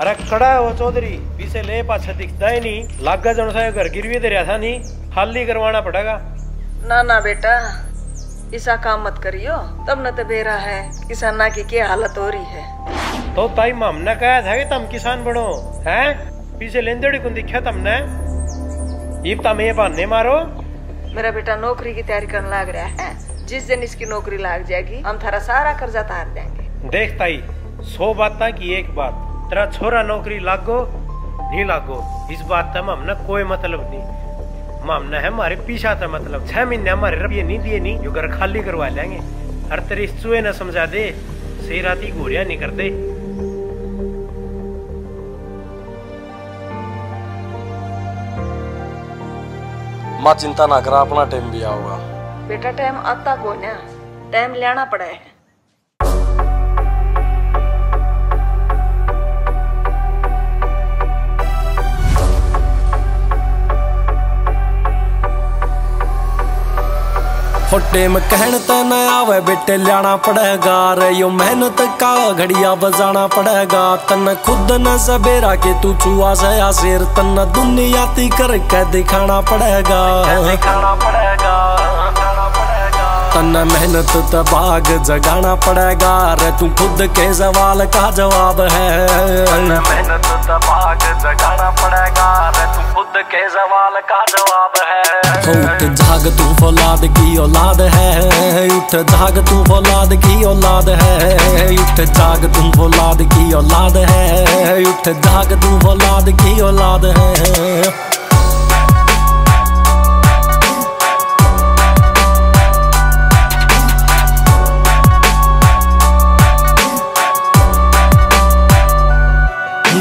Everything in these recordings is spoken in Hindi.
अरे खड़ा है वो चौधरी पीछे ले पाछा दिखता ही नहीं। लागा जन सा घर गिरवी दे रहा था नहीं खाली करवाना पड़ेगा। ना ना बेटा ऐसा काम मत करियो तब न तो बेरा है किसाना की क्या हालत हो रही है? तो ताई हमने कहा था कि तुम किसान बनो हैं? पीछे लेंदड़ी को दिखा तुमने। इब तुम ये बहाने मारो। मेरा बेटा नौकरी की तैयारी करने लग रहा है जिस दिन इसकी नौकरी लग जाएगी हम थारा सारा कर्जा तार देंगे। देख ताई सौ बात की एक बात। तेरा छोरा नौकरी लागो नहीं लागो। इस बात का हमने कोई मतलब नहीं। हमने है हमारे पीछा था मतलब। छह महीने हमारे रुपये नहीं दिए नहीं जो घर खाली करवा लेंगे। हर तेरे चुए न समझा दे। सही राती घोरिया नहीं कर दे माँ चिंता ना करा अपना टाइम भी आऊगा बेटा टाइम आता को ना टाइम लेना पड़ा है। फोटे में कहन न आवे बेटे लाना पड़ेगा। रे यो मेहनत का घड़िया बजाना पड़ेगा। तन खुद न सबेरा के तू चुआ से या शेर। तन दुनिया ती दिखाना पड़ेगा। दिखाना पड़ेगा। तन मेहनत तबाग जगाना पड़ेगा। रे तू खुद के सवाल का जवाब है। मेहनत तबाग जगाना तू जवाब है। उठ, जाग तू फौलाद की औलाद है। उठ, जाग तू फौलाद की औलाद है। उठ, जाग तू फौलाद की औलाद है। उठ, जाग तू फौलाद की औलाद है।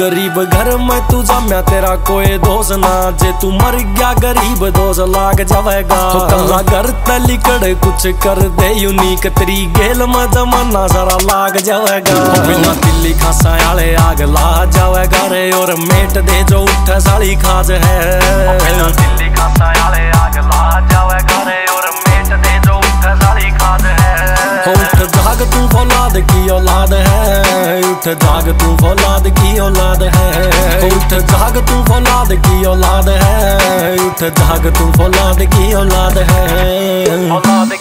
गरीब घर में तू जम्या, तेरा कोई दोष ना। जे तू मर गया, गरीब दोष लाग जावेगा। कला घर तलिकड़, कुछ कर दे यूनिक तेरी गेल में जमाना सारा लाग जावेगा। बिना दिल्ली खासा आले आग ला जावेगा रे, और मेट दे जो उठ साली खाज है। औलाद है। उठ जाग तू फौलाद की औलाद है। उठ जाग तू फौलाद की औलाद है। उठ जाग तू फौलाद की औलाद है। औलाद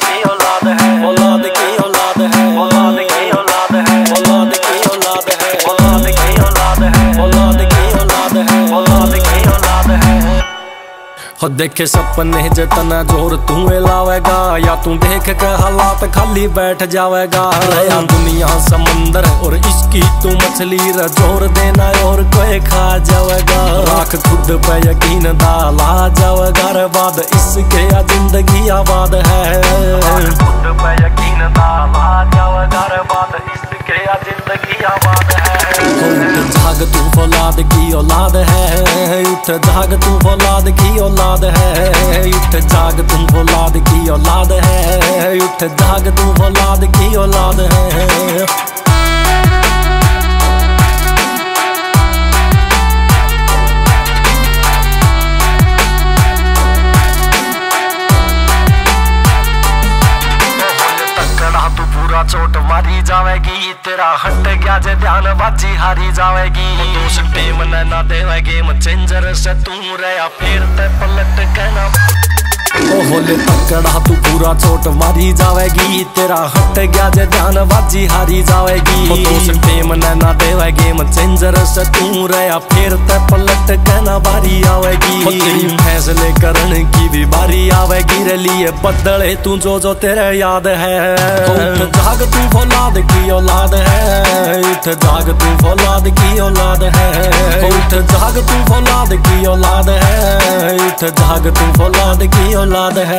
हो देखे सपने जितना ज़ोर तू लावेगा, या तू देख के हालात खाली बैठ जावेगा। या दुनिया समंदर और इसकी तू मछली ज़ोर देना और कोई खा जावेगा। राख खुद पे यकीन डाला जावेगा। रे बाद इसके या ज़िंदगी आबाद है। खुद पे यकीन डाला जावेगा। रे बाद इसके या ज़िंदगी आबाद है। उठ जाग तू फौलाद की औलाद है उठ जाग तू फौलाद की औलाद है उठ जाग तू फौलाद की औलाद है उठ जाग तू फौलाद की औलाद है। चोट मारी जावेगी, तेरा हट गया जे ध्यान बाजी हारी जावेगी। दोष टीम न ना देवे गेम चेंजर से तू रहा फिर ते पलट कहना होले तकड़ा तू पूरा चोट मारी जावेगी। तेरा हट गया जे ध्यान बाजी हारी जावेगी। टेम न ना देवे गेम चेंजर से तू रहा फिर ते पलट कहना बारी आवेगी। तेरी फैसले करने की भी बारी आवेगी। रे लिए बदले तू जो जो तेरे याद है। उठ जाग तू फौलाद की औलाद है। उठ जाग तू फौलाद की औलाद है। उठ जाग तू फौलाद की औलाद है। उठ जाग तू फौलाद की औलाद है।